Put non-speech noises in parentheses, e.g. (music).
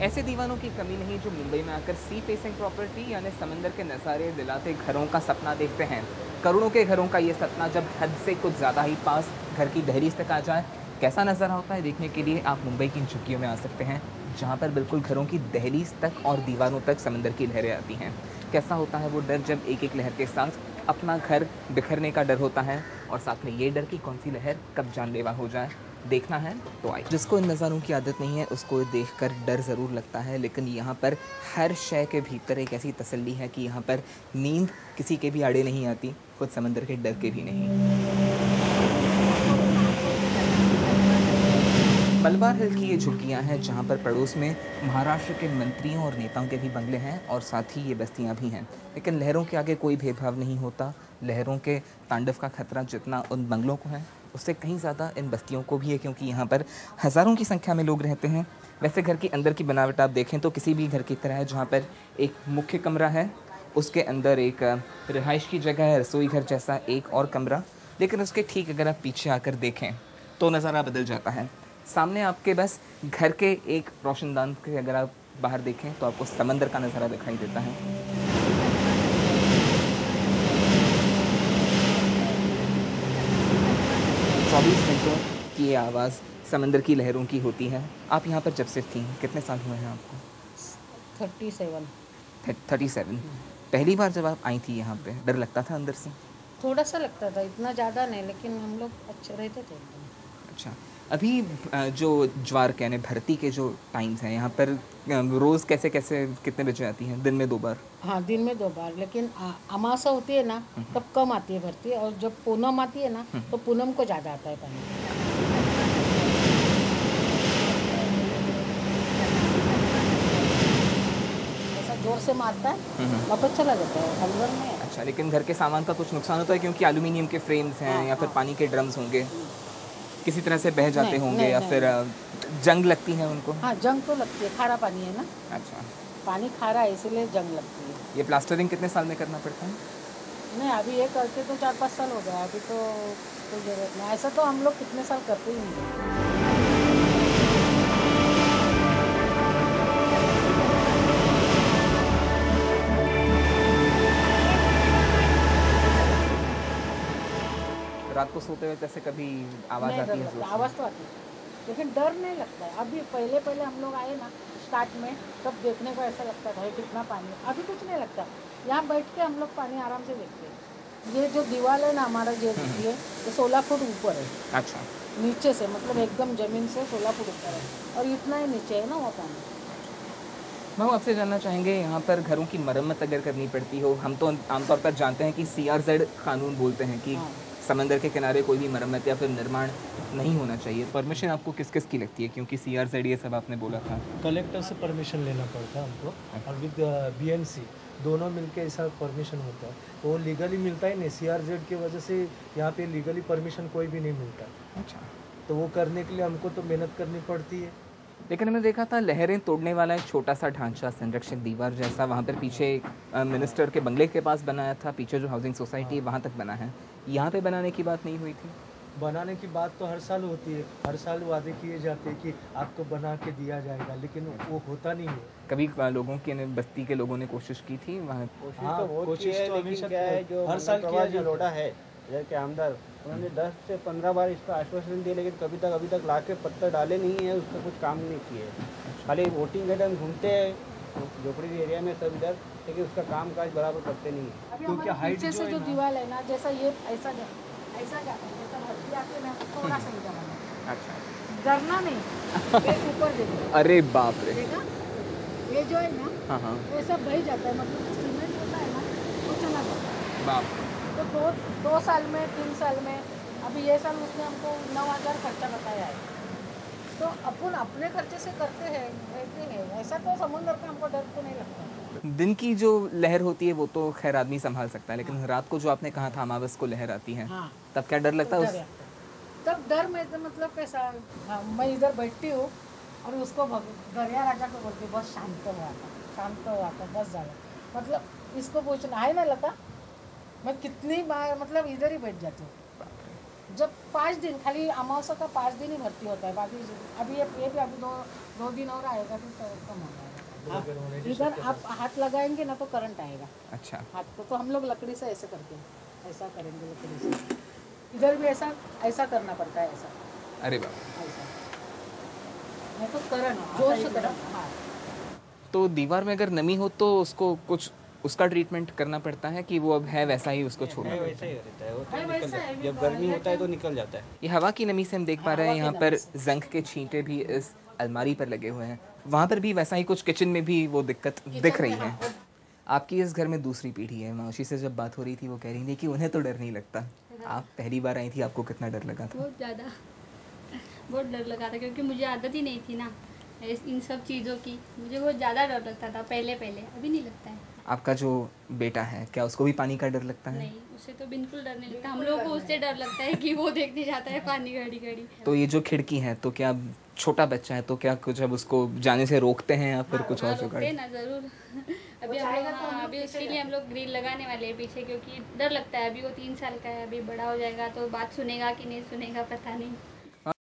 ऐसे दीवानों की कमी नहीं जो मुंबई में आकर सी फेसिंग प्रॉपर्टी यानी समंदर के नज़ारे दिलाते घरों का सपना देखते हैं। करोड़ों के घरों का ये सपना जब हद से कुछ ज़्यादा ही पास घर की दहलीज तक आ जाए, कैसा नज़र होता है देखने के लिए आप मुंबई की झुग्गियों में आ सकते हैं, जहाँ पर बिल्कुल घरों की दहलीज तक और दीवारों तक समंदर की लहरें आती हैं। कैसा होता है वो डर जब एक एक लहर के साथ अपना घर बिखरने का डर होता है और साथ में ये डर कि कौन सी लहर कब जानलेवा हो जाए? देखना है। तो आए जिसको इन नज़ारों की आदत नहीं है, उसको देख कर डर ज़रूर लगता है। लेकिन यहाँ पर हर शय के भीतर एक ऐसी तसल्ली है कि यहाँ पर नींद किसी के भी आड़े नहीं आती, खुद समंदर के डर के भी नहीं। मलबार हिल की ये झुग्गियाँ हैं, जहाँ पर पड़ोस में महाराष्ट्र के मंत्रियों और नेताओं के भी बंगले हैं और साथ ही ये बस्तियाँ भी हैं। लेकिन लहरों के आगे कोई भेदभाव नहीं होता। लहरों के तांडव का खतरा जितना उन बंगलों को है उससे कहीं ज़्यादा इन बस्तियों को भी है, क्योंकि यहाँ पर हज़ारों की संख्या में लोग रहते हैं। वैसे घर के अंदर की बनावट आप देखें तो किसी भी घर की तरह है, जहाँ पर एक मुख्य कमरा है। उसके अंदर एक रिहाइश की जगह है, रसोई घर जैसा एक और कमरा। लेकिन उसके ठीक अगर आप पीछे आकर देखें तो नज़ारा बदल जाता है। सामने आपके बस घर के एक रोशनदान के अगर आप बाहर देखें तो आपको समंदर का नज़ारा दिखाई देता है। चौबीस घंटों की ये आवाज़ समंदर की लहरों की होती है। आप यहाँ पर जब से थी कितने साल हुए हैं आपको? Thirty seven. Thirty seven. पहली बार जब आप आई थी यहाँ पे डर लगता था अंदर से? थोड़ा सा लगता था इतना ज़्यादा नहीं लेकिन हम लोग अच्छे रहते थे अच्छा। अभी जो ज्वार कहने भर्ती के जो टाइम्स हैं यहाँ पर रोज़ कैसे कैसे कितने बजे आती हैं? दिन में दो बार? हाँ दिन में दो बार लेकिन अमासा होती है ना तब कम आती है भर्ती और जब पूनम आती है ना तो पूनम को ज़्यादा आता है पानी ज़ोर से मारता है वापस चला जाता है अंदर में। अच्छा लेकिन घर के सामान का कुछ नुकसान होता है क्योंकि एल्यूमिनियम के फ्रेम्स हैं या फिर पानी के ड्रम्स होंगे? किसी तरह से बह जाते होंगे या फिर जंग लगती है उनको? हाँ जंग तो लगती है खारा पानी है ना? अच्छा। पानी खारा है इसीलिए जंग लगती है। ये प्लास्टरिंग कितने साल में करना पड़ता है? नहीं अभी ये करते तो चार पाँच साल हो गया अभी तो कोई ज़रूरत नहीं ऐसा तो हम लोग कितने साल करते ही नहीं। रात को सोते हुए जैसे कभी आवाज़ आती है? आवाज़ तो आती है। लेकिन डर नहीं लगता है। अभी पहले पहले हम लोग आए ना स्टार्ट में तब देखने को ऐसा लगता था कितना पानी है? अभी कुछ नहीं लगता। यहाँ बैठ के हम लोग पानी आराम से देखते हैं। ये जो दीवार है ना हमारा जो ये ये सोलह फुट ऊपर है। अच्छा। नीचे से मतलब एकदम ज़मीन से सोलह फुट ऊपर है। और इतना ही नीचे है ना वो पानी। मैं आपसे जानना चाहेंगे यहाँ पर घरों की मरम्मत अगर करनी पड़ती हो हम तो आमतौर पर जानते हैं कि सी कानून बोलते हैं कि हाँ। समंदर के किनारे कोई भी मरम्मत या फिर निर्माण नहीं होना चाहिए। परमिशन आपको किस किस की लगती है? क्योंकि सी आर जेड ये सब आपने बोला था। कलेक्टर से परमिशन लेना पड़ता है हमको। और विद बी एम सी दोनों मिलके ऐसा परमिशन होता है। तो वो लीगली मिलता ही नहीं। सी आर जेड की वजह से यहाँ पे लीगली परमिशन कोई भी नहीं मिलता। अच्छा। तो वो करने के लिए हमको तो मेहनत करनी पड़ती है। लेकिन हमने देखा था लहरें तोड़ने वाला एक छोटा सा ढांचा संरक्षक दीवार जैसा वहाँ पर पीछे मिनिस्टर के बंगले के पास बनाया था। पीछे जो हाउसिंग सोसाइटी है वहाँ तक बना है। यहाँ पे बनाने की बात नहीं हुई थी। बनाने की बात तो हर साल होती है। हर साल वादे किए जाते हैं कि आपको बना के दिया जाएगा लेकिन वो होता नहीं है। कभी लोगों के ने बस्ती के लोगों ने कोशिश की थी वहाँ हाँ कोशिश तो लेकिन हमेशा है हर साल किया है। है इधर के आमदार उन्होंने 10 से 15 बार इसका आश्वासन दिया लेकिन कभी तक अभी तक ला के पत्थर डाले नहीं है उसका कुछ काम नहीं किए खाली वोटिंग के टाइम घूमते हैं झोपड़ी एरिया में सब इधर लेकिन उसका काम काज बराबर करते नहीं है। क्योंकि जो से जो दीवार है ना जैसा ये ऐसा ऐसा थोड़ा सा अच्छा। डरना नहीं ऊपर अरे बाप रे। ये जो है ना हाँ हाँ। ये सब बह जाता है मतलब सीमेंट होता है ना वो चला जाता है। बाप। तो दो दो साल में तीन साल में अभी ये साल उसने हमको नौ हज़ार खर्चा बताया है। तो अपन अपने खर्चे से करते हैं रहते हैं। ऐसा तो समुद्र का हमको डर तो नहीं लगता। दिन की जो लहर होती है वो तो खैर आदमी संभाल सकता है लेकिन हाँ। रात को जो आपने कहा था अमावस को लहर आती है हाँ। तब क्या डर लगता है उस तब डर में तो मतलब कैसा हाँ, मैं इधर बैठती हूँ और उसको गरिया राजा को बोलती हूँ, बस शांत हुआ था शांत हुआ था बस ज़्यादा मतलब इसको पूछना है ना लता? मैं कितनी बार मतलब इधर ही बैठ जाती हूँ। जब पाँच दिन खाली अमावस्या का पाँच दिन ही भर्ती होता है बाकी अभी ये ये भी अभी दो दो दिन और आएगा तो कम हो जाएगा। अगर होने की इधर आप हाथ लगाएँगे ना तो करंट आएगा। अच्छा। हाथ को तो हम लोग लकड़ी से ऐसे करते हैं ऐसा करेंगे लकड़ी से। इधर भी ऐसा ऐसा करना पड़ता है ऐसा। अरे बाबा ऐसा। नहीं तो करंट ज़ोर से करंट हाँ। तो दीवार में अगर नमी हो तो उसको कुछ उसका ट्रीटमेंट करना पड़ता है कि वो अब है वैसा ही उसको छोड़ना है वैसा ही। रहता है वो तो है निकल जाता है, है जब गर्मी होता है तो निकल जाता है। है ये हवा की नमी से हम देख पा हाँ, रहे हैं यहाँ पर जंक के छींटे भी इस अलमारी पर लगे हुए हैं। वहाँ पर भी वैसा ही कुछ किचन में भी वो दिक्कत दिख रही है आपकी इस घर में दूसरी पीढ़ी है मौसी से जब बात हो रही थी वो कह रही थी कि उन्हें तो डर नहीं लगता। आप पहली बार आई थी आपको कितना डर लगा था? बहुत ज़्यादा। बहुत डर लगा था क्योंकि मुझे आदत ही नहीं थी ना। इन सब चीज़ों की। मुझे बहुत ज़्यादा डर लगता था पहले पहले। अभी नहीं लगता है। आपका जो बेटा है क्या उसको भी पानी का डर लगता है? नहीं उससे तो बिल्कुल डर नहीं लगता। हम लोगों को उससे डर लगता है कि वो देखने जाता है पानी घड़ी घड़ी तो ये जो खिड़की है तो क्या छोटा बच्चा है तो क्या कुछ अब उसको जाने से रोकते हैं या फिर कुछ और हाँ, जुगाड़ ना ज़रूर। (laughs) अभी हम लोग हाँ, अभी उसके लिए हम लोग ग्रिल लगाने वाले हैं पीछे क्योंकि डर लगता है। अभी वो तीन साल का है अभी बड़ा हो जाएगा तो बात सुनेगा कि नहीं सुनेगा पता नहीं।